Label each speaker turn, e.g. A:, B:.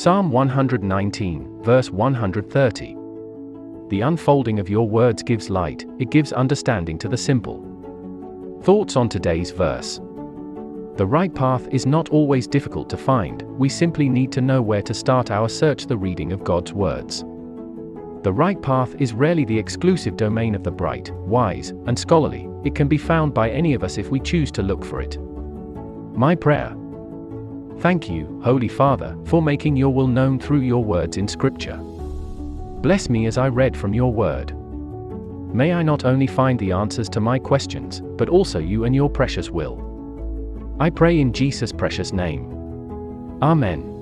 A: Psalm 119, verse 130. The unfolding of your words gives light, it gives understanding to the simple. Thoughts on today's verse. The right path is not always difficult to find, we simply need to know where to start our search the reading of God's words. The right path is rarely the exclusive domain of the bright, wise, and scholarly, it can be found by any of us if we choose to look for it. My prayer. Thank you, Holy Father, for making your will known through your words in Scripture. Bless me as I read from your word. May I not only find the answers to my questions, but also you and your precious will. I pray in Jesus' precious name. Amen.